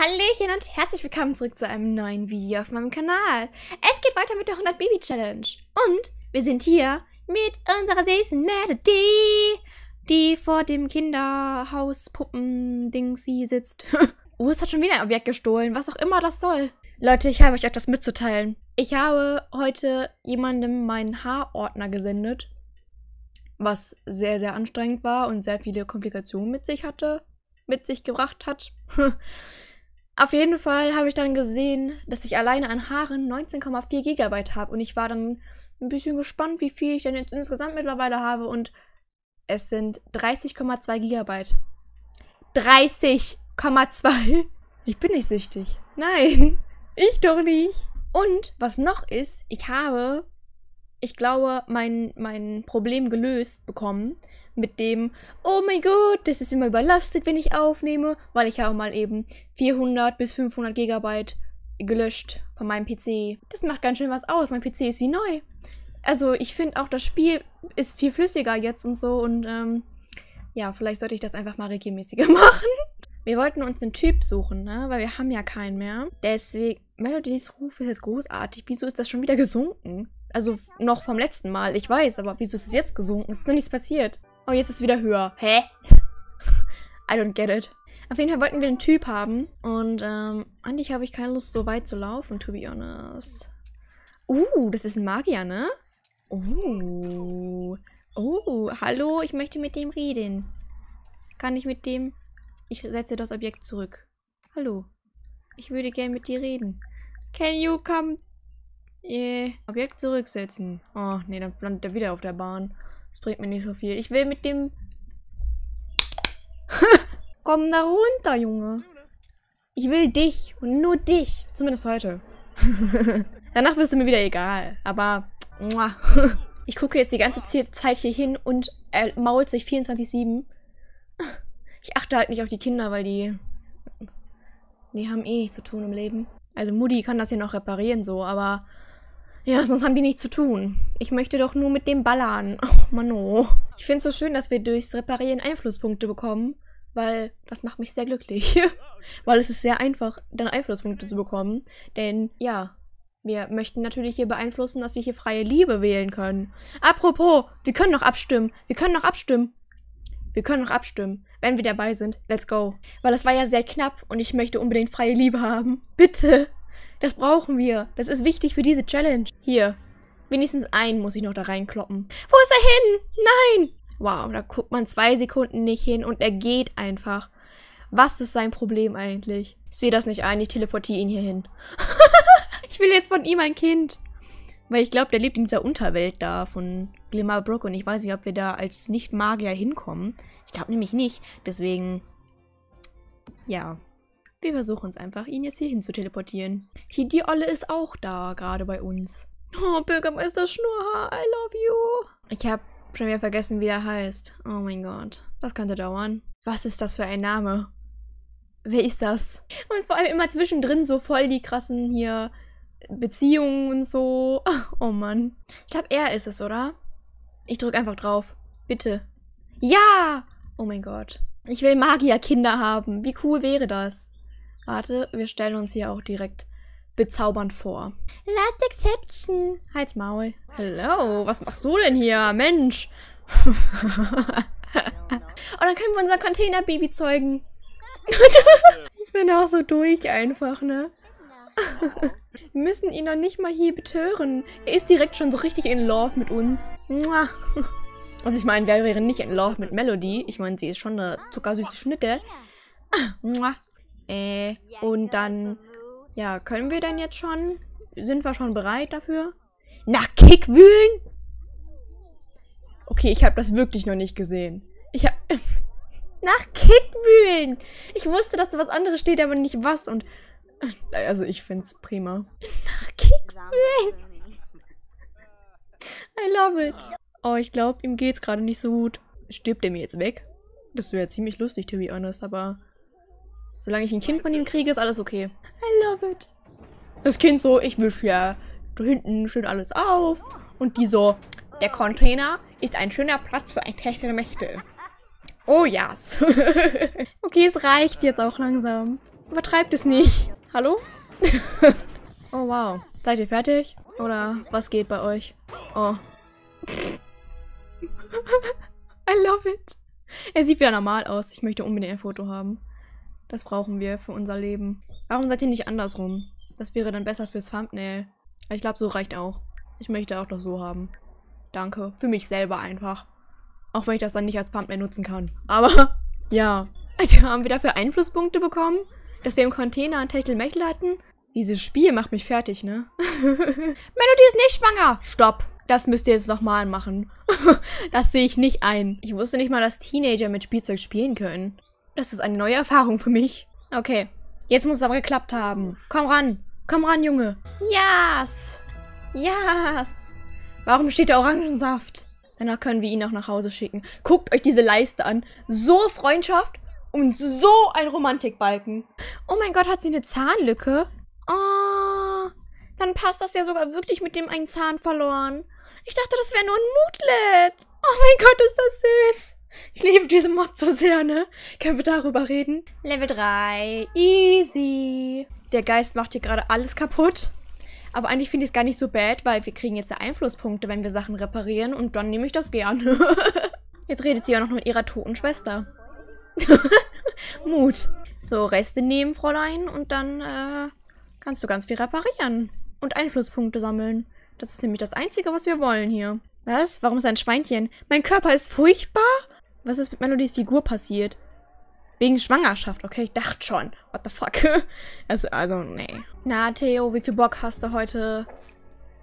Hallöchen und herzlich willkommen zurück zu einem neuen Video auf meinem Kanal. Es geht weiter mit der 100 Baby Challenge. Und wir sind hier mit unserer süßen Melody, die vor dem Kinderhaus Puppen Dingsy sitzt. oh, es hat schon wieder ein Objekt gestohlen, was auch immer das soll. Leute, ich habe euch etwas mitzuteilen. Ich habe heute jemandem meinen Haarordner gesendet, was sehr, sehr anstrengend war und sehr viele Komplikationen mit sich hatte, mit sich gebracht hat. Auf jeden Fall habe ich dann gesehen, dass ich alleine an Haaren 19,4 GB habe und ich war dann ein bisschen gespannt, wie viel ich denn jetzt insgesamt mittlerweile habe und es sind 30,2 GB. 30,2? Ich bin nicht süchtig. Nein, ich doch nicht. Und was noch ist, ich habe, ich glaube, mein, mein Problem gelöst bekommen, mit dem, oh mein Gott, das ist immer überlastet, wenn ich aufnehme, weil ich habe mal eben 400 bis 500 Gigabyte gelöscht von meinem PC. Das macht ganz schön was aus. Mein PC ist wie neu. Also ich finde auch, das Spiel ist viel flüssiger jetzt und so und ähm, ja, vielleicht sollte ich das einfach mal regelmäßiger machen. Wir wollten uns einen Typ suchen, ne? Weil wir haben ja keinen mehr. Deswegen, Melodies Ruf ist großartig. Wieso ist das schon wieder gesunken? Also noch vom letzten Mal, ich weiß, aber wieso ist es jetzt gesunken? Es ist noch nichts passiert. Oh, jetzt ist es wieder höher. Hä? I don't get it. Auf jeden Fall wollten wir einen Typ haben. Und ähm, eigentlich habe ich keine Lust, so weit zu laufen, to be honest. Uh, das ist ein Magier, ne? Uh. Oh, hallo, ich möchte mit dem reden. Kann ich mit dem... Ich setze das Objekt zurück. Hallo. Ich würde gerne mit dir reden. Can you come... Yeah. Objekt zurücksetzen. Oh, nee, dann landet er wieder auf der Bahn. Das bringt mir nicht so viel. Ich will mit dem... Komm da runter, Junge. Ich will dich und nur dich. Zumindest heute. Danach bist du mir wieder egal. Aber... Ich gucke jetzt die ganze Zeit hier hin und er mault sich 24-7. Ich achte halt nicht auf die Kinder, weil die... Die haben eh nichts zu tun im Leben. Also Mutti kann das hier noch reparieren so, aber ja, sonst haben die nichts zu tun. Ich möchte doch nur mit dem ballern. Oh, Mano. Ich finde es so schön, dass wir durchs Reparieren Einflusspunkte bekommen, weil das macht mich sehr glücklich. weil es ist sehr einfach, dann Einflusspunkte zu bekommen. Denn, ja, wir möchten natürlich hier beeinflussen, dass wir hier freie Liebe wählen können. Apropos, wir können noch abstimmen. Wir können noch abstimmen. Wir können noch abstimmen. Wenn wir dabei sind, let's go. Weil das war ja sehr knapp und ich möchte unbedingt freie Liebe haben. Bitte. Das brauchen wir. Das ist wichtig für diese Challenge. Hier. Wenigstens einen muss ich noch da reinkloppen. Wo ist er hin? Nein! Wow, da guckt man zwei Sekunden nicht hin und er geht einfach. Was ist sein Problem eigentlich? Ich sehe das nicht ein, ich teleportiere ihn hier hin. ich will jetzt von ihm ein Kind. Weil ich glaube, der lebt in dieser Unterwelt da von Glimmer Brook und ich weiß nicht, ob wir da als Nicht-Magier hinkommen. Ich glaube nämlich nicht. Deswegen, ja, wir versuchen es einfach, ihn jetzt hier hin zu teleportieren. Hier, die Olle ist auch da, gerade bei uns. Oh, Bürgermeister Schnurrhaar, I love you. Ich habe schon wieder vergessen, wie er heißt. Oh mein Gott, das könnte dauern. Was ist das für ein Name? Wer ist das? Und vor allem immer zwischendrin so voll die krassen hier Beziehungen und so. Oh Mann. Ich glaube, er ist es, oder? Ich drücke einfach drauf. Bitte. Ja! Oh mein Gott. Ich will Magierkinder haben. Wie cool wäre das? Warte, wir stellen uns hier auch direkt bezaubernd vor. Last Exception. Halt's Maul. Hallo, was machst du denn hier? Mensch. oh, dann können wir unser Containerbaby zeugen. ich bin auch so durch einfach, ne? wir müssen ihn noch nicht mal hier betören. Er ist direkt schon so richtig in Love mit uns. Also ich meine, wer wäre nicht in Love mit Melody? Ich meine, sie ist schon eine zuckersüße Schnitte. Äh, und dann, ja, können wir denn jetzt schon? Sind wir schon bereit dafür? Nach Kick wühlen? Okay, ich habe das wirklich noch nicht gesehen. Ich habe... Nach Kick wühlen! Ich wusste, dass da was anderes steht, aber nicht was und... Also, ich find's prima. Nach Kick wühlen! I love it. Oh, ich glaube, ihm geht's gerade nicht so gut. Stirbt er mir jetzt weg? Das wäre ziemlich lustig, to be honest, aber... Solange ich ein Kind von ihm kriege, ist alles okay. I love it. Das Kind so, ich wische ja da hinten schön alles auf. Und die so, der Container ist ein schöner Platz für ein Techt der Mächte. Oh, yes. okay, es reicht jetzt auch langsam. Übertreibt es nicht. Hallo? oh, wow. Seid ihr fertig? Oder was geht bei euch? Oh. I love it. Er sieht wieder normal aus. Ich möchte unbedingt ein Foto haben. Das brauchen wir für unser Leben. Warum seid ihr nicht andersrum? Das wäre dann besser fürs Thumbnail. Ich glaube, so reicht auch. Ich möchte auch das so haben. Danke. Für mich selber einfach. Auch wenn ich das dann nicht als Thumbnail nutzen kann. Aber, ja. Also haben wir dafür Einflusspunkte bekommen? Dass wir im Container ein Techtelmechtel hatten? Dieses Spiel macht mich fertig, ne? Melody ist nicht schwanger! Stopp! Das müsst ihr jetzt nochmal machen. das sehe ich nicht ein. Ich wusste nicht mal, dass Teenager mit Spielzeug spielen können. Das ist eine neue Erfahrung für mich. Okay. Jetzt muss es aber geklappt haben. Komm ran. Komm ran, Junge. Yes. Yes. Warum steht da Orangensaft? Danach können wir ihn auch nach Hause schicken. Guckt euch diese Leiste an. So Freundschaft und so ein Romantikbalken. Oh mein Gott, hat sie eine Zahnlücke? Oh, dann passt das ja sogar wirklich mit dem einen Zahn verloren. Ich dachte, das wäre nur ein Moodlet. Oh mein Gott, ist das süß. Ich liebe diese Mod so sehr, ne? Können wir darüber reden? Level 3. Easy. Der Geist macht hier gerade alles kaputt. Aber eigentlich finde ich es gar nicht so bad, weil wir kriegen jetzt ja Einflusspunkte, wenn wir Sachen reparieren. Und dann nehme ich das gerne. jetzt redet sie ja noch mit ihrer toten Schwester. Mut. So, Reste nehmen, Fräulein. Und dann äh, kannst du ganz viel reparieren. Und Einflusspunkte sammeln. Das ist nämlich das Einzige, was wir wollen hier. Was? Warum ist ein Schweinchen? Mein Körper ist furchtbar? Was ist mit Melodies Figur passiert? Wegen Schwangerschaft. Okay, ich dachte schon. What the fuck? also, also, nee. Na, Theo, wie viel Bock hast du heute?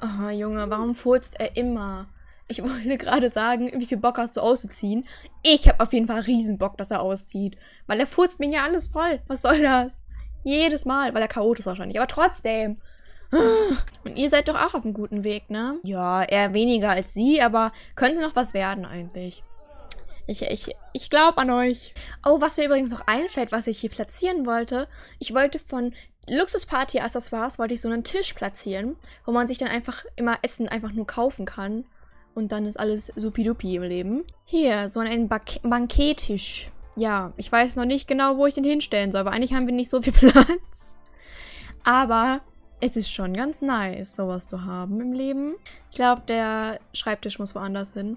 Oh, Junge, warum furzt er immer? Ich wollte gerade sagen, wie viel Bock hast du auszuziehen? Ich habe auf jeden Fall riesen Bock, dass er auszieht. Weil er furzt mir ja alles voll. Was soll das? Jedes Mal, weil er chaotisch ist wahrscheinlich. Aber trotzdem. Und ihr seid doch auch auf einem guten Weg, ne? Ja, eher weniger als sie, aber könnte noch was werden eigentlich. Ich, ich, ich glaube an euch. Oh, was mir übrigens noch einfällt, was ich hier platzieren wollte. Ich wollte von Luxusparty Accessoires wollte ich so einen Tisch platzieren, wo man sich dann einfach immer Essen einfach nur kaufen kann. Und dann ist alles supidupi im Leben. Hier, so ein Bank Bankettisch. Ja, ich weiß noch nicht genau, wo ich den hinstellen soll, aber eigentlich haben wir nicht so viel Platz. Aber es ist schon ganz nice, sowas zu haben im Leben. Ich glaube, der Schreibtisch muss woanders hin.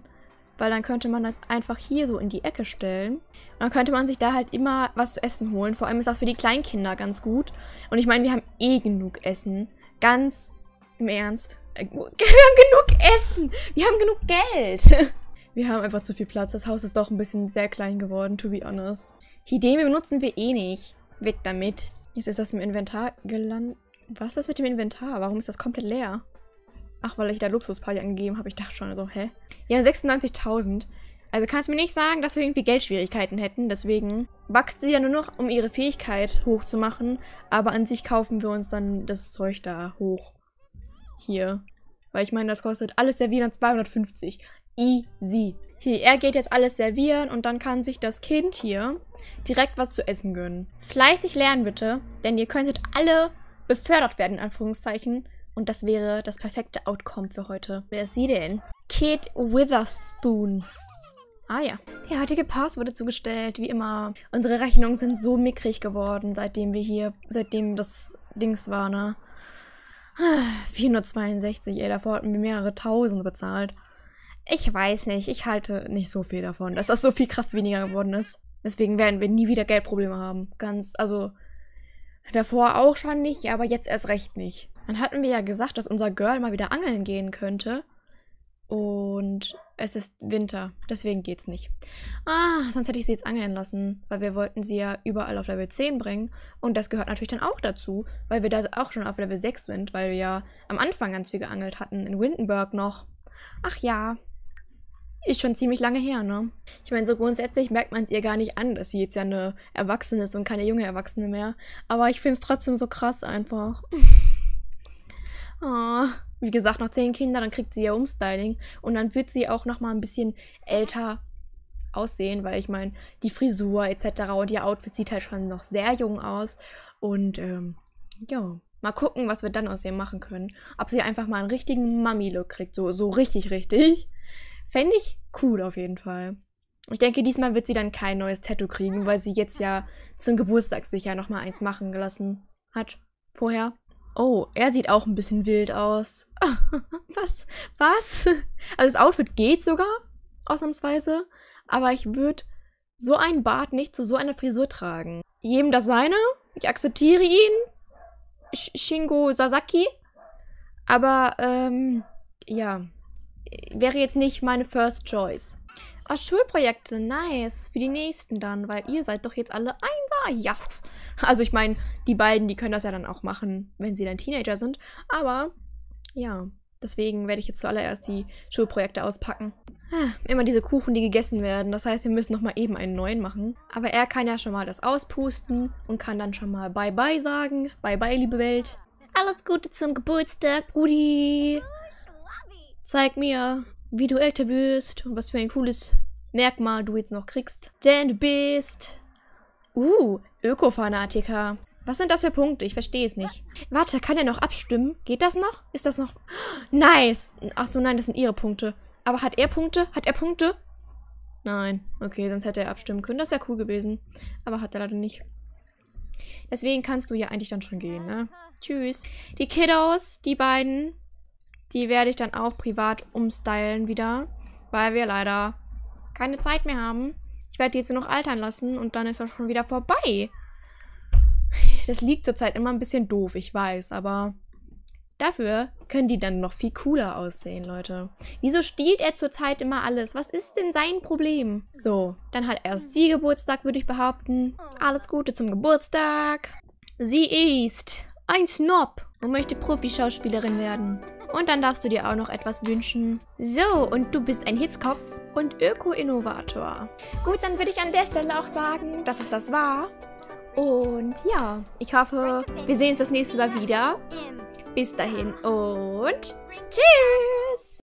Weil dann könnte man das einfach hier so in die Ecke stellen. Und dann könnte man sich da halt immer was zu essen holen. Vor allem ist das für die Kleinkinder ganz gut. Und ich meine, wir haben eh genug Essen. Ganz im Ernst. Äh, wir haben genug Essen. Wir haben genug Geld. Wir haben einfach zu viel Platz. Das Haus ist doch ein bisschen sehr klein geworden, to be honest. Hideme benutzen wir eh nicht. Weg damit. Jetzt ist das im Inventar gelandet. Was ist das mit dem Inventar? Warum ist das komplett leer? Ach, weil ich da Luxusparty angegeben habe. Ich dachte schon so, hä? Ja, 96.000. Also kannst du mir nicht sagen, dass wir irgendwie Geldschwierigkeiten hätten. Deswegen wächst sie ja nur noch, um ihre Fähigkeit hochzumachen. Aber an sich kaufen wir uns dann das Zeug da hoch. Hier. Weil ich meine, das kostet alles servieren 250. Easy. Hier, er geht jetzt alles servieren und dann kann sich das Kind hier direkt was zu essen gönnen. Fleißig lernen bitte, denn ihr könntet alle befördert werden, in Anführungszeichen. Und das wäre das perfekte Outcome für heute. Wer ist sie denn? Kate Witherspoon. Ah ja. Der heutige Pass wurde zugestellt, wie immer. Unsere Rechnungen sind so mickrig geworden, seitdem wir hier, seitdem das Dings war, ne? 462, ey, davor hatten wir mehrere Tausend bezahlt. Ich weiß nicht, ich halte nicht so viel davon, dass das so viel krass weniger geworden ist. Deswegen werden wir nie wieder Geldprobleme haben. Ganz, also, Davor auch schon nicht, aber jetzt erst recht nicht. Dann hatten wir ja gesagt, dass unser Girl mal wieder angeln gehen könnte. Und es ist Winter, deswegen geht's nicht. Ah, sonst hätte ich sie jetzt angeln lassen, weil wir wollten sie ja überall auf Level 10 bringen. Und das gehört natürlich dann auch dazu, weil wir da auch schon auf Level 6 sind, weil wir ja am Anfang ganz viel geangelt hatten, in Windenburg noch. Ach ja, ist schon ziemlich lange her, ne? Ich meine, so grundsätzlich merkt man es ihr gar nicht an, dass sie jetzt ja eine Erwachsene ist und keine junge Erwachsene mehr. Aber ich finde es trotzdem so krass einfach. oh, wie gesagt, noch zehn Kinder, dann kriegt sie ja Umstyling. Und dann wird sie auch noch mal ein bisschen älter aussehen, weil ich meine, die Frisur etc. und ihr Outfit sieht halt schon noch sehr jung aus. Und ähm, ja, mal gucken, was wir dann aus ihr machen können. Ob sie einfach mal einen richtigen Mummy-Look kriegt, so, so richtig, richtig. Fände ich cool auf jeden Fall. Ich denke, diesmal wird sie dann kein neues Tattoo kriegen, weil sie jetzt ja zum Geburtstag sicher nochmal eins machen gelassen hat. Vorher. Oh, er sieht auch ein bisschen wild aus. was? Was? Also das Outfit geht sogar, ausnahmsweise. Aber ich würde so einen Bart nicht zu so einer Frisur tragen. Jedem das seine. Ich akzeptiere ihn. Sh Shingo Sasaki. Aber, ähm, ja. Wäre jetzt nicht meine First Choice. Oh, Schulprojekte, nice. Für die nächsten dann, weil ihr seid doch jetzt alle Einser. Yes. Also ich meine, die beiden, die können das ja dann auch machen, wenn sie dann Teenager sind. Aber, ja. Deswegen werde ich jetzt zuallererst die Schulprojekte auspacken. Ah, immer diese Kuchen, die gegessen werden. Das heißt, wir müssen nochmal eben einen neuen machen. Aber er kann ja schon mal das auspusten und kann dann schon mal Bye-Bye sagen. Bye-Bye, liebe Welt. Alles Gute zum Geburtstag, Brudi. Zeig mir, wie du älter wirst und was für ein cooles Merkmal du jetzt noch kriegst. Denn du bist... Uh, Öko-Fanatiker. Was sind das für Punkte? Ich verstehe es nicht. Warte, kann er noch abstimmen? Geht das noch? Ist das noch... Nice! Achso, nein, das sind ihre Punkte. Aber hat er Punkte? Hat er Punkte? Nein. Okay, sonst hätte er abstimmen können. Das wäre cool gewesen. Aber hat er leider nicht. Deswegen kannst du ja eigentlich dann schon gehen, ne? Tschüss. Die Kiddos, die beiden, die werde ich dann auch privat umstylen wieder, weil wir leider keine Zeit mehr haben. Ich werde die jetzt nur noch altern lassen und dann ist das schon wieder vorbei. Das liegt zurzeit immer ein bisschen doof, ich weiß, aber dafür können die dann noch viel cooler aussehen, Leute. Wieso stiehlt er zurzeit immer alles? Was ist denn sein Problem? So, dann hat erst sie Geburtstag, würde ich behaupten. Alles Gute zum Geburtstag. Sie ist ein Snob und möchte Profischauspielerin werden. Und dann darfst du dir auch noch etwas wünschen. So, und du bist ein Hitzkopf und Öko-Innovator. Gut, dann würde ich an der Stelle auch sagen, dass es das war. Und ja, ich hoffe, wir sehen uns das nächste Mal wieder. Bis dahin und tschüss!